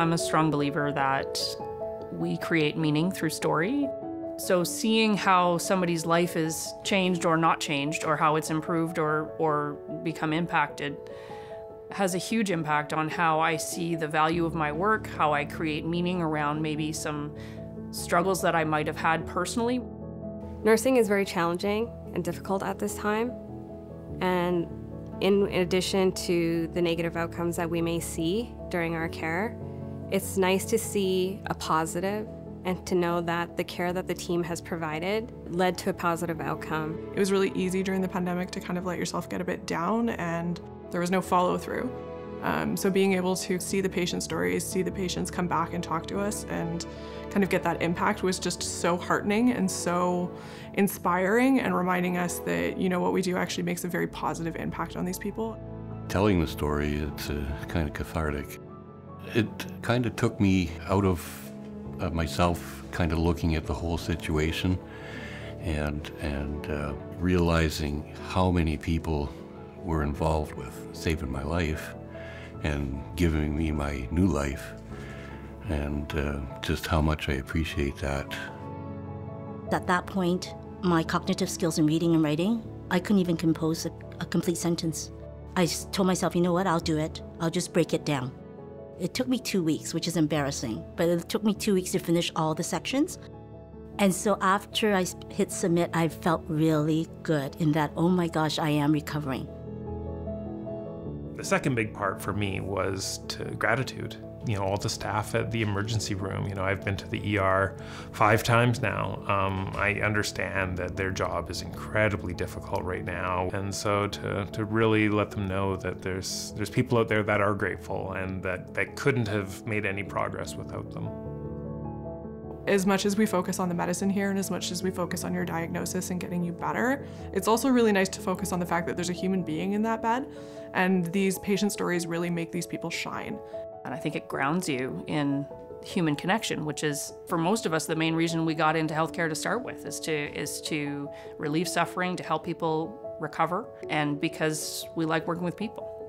I'm a strong believer that we create meaning through story. So seeing how somebody's life is changed or not changed, or how it's improved or, or become impacted, has a huge impact on how I see the value of my work, how I create meaning around maybe some struggles that I might have had personally. Nursing is very challenging and difficult at this time. And in addition to the negative outcomes that we may see during our care, it's nice to see a positive and to know that the care that the team has provided led to a positive outcome. It was really easy during the pandemic to kind of let yourself get a bit down and there was no follow through. Um, so being able to see the patient stories, see the patients come back and talk to us and kind of get that impact was just so heartening and so inspiring and reminding us that, you know, what we do actually makes a very positive impact on these people. Telling the story, it's uh, kind of cathartic. It kind of took me out of uh, myself, kind of looking at the whole situation and, and uh, realizing how many people were involved with saving my life and giving me my new life and uh, just how much I appreciate that. At that point, my cognitive skills in reading and writing, I couldn't even compose a, a complete sentence. I told myself, you know what, I'll do it. I'll just break it down. It took me two weeks, which is embarrassing, but it took me two weeks to finish all the sections. And so after I hit submit, I felt really good in that, oh my gosh, I am recovering. The second big part for me was to gratitude. You know, all the staff at the emergency room. You know, I've been to the ER five times now. Um, I understand that their job is incredibly difficult right now, and so to, to really let them know that there's there's people out there that are grateful and that that couldn't have made any progress without them as much as we focus on the medicine here and as much as we focus on your diagnosis and getting you better, it's also really nice to focus on the fact that there's a human being in that bed. And these patient stories really make these people shine. And I think it grounds you in human connection, which is for most of us the main reason we got into healthcare to start with is to is to relieve suffering, to help people recover, and because we like working with people.